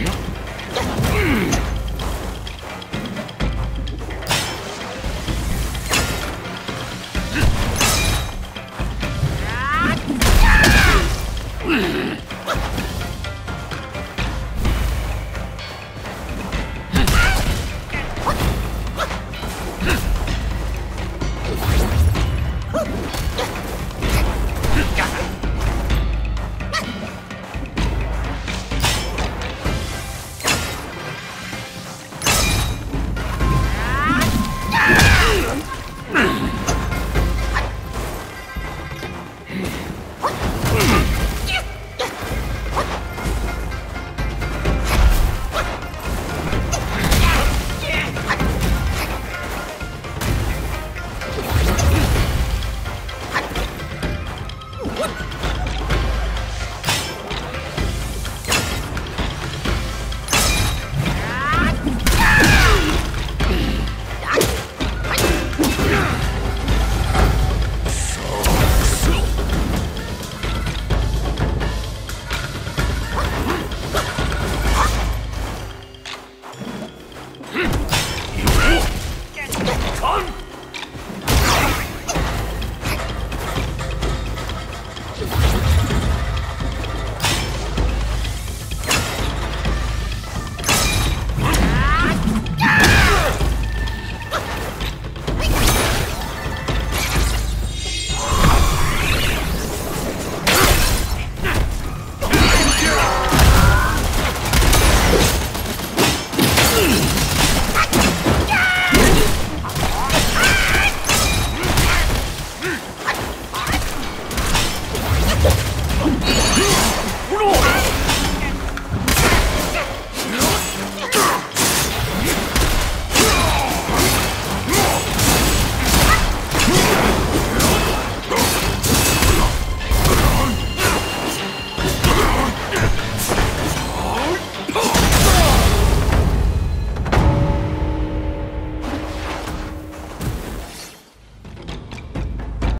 Yep.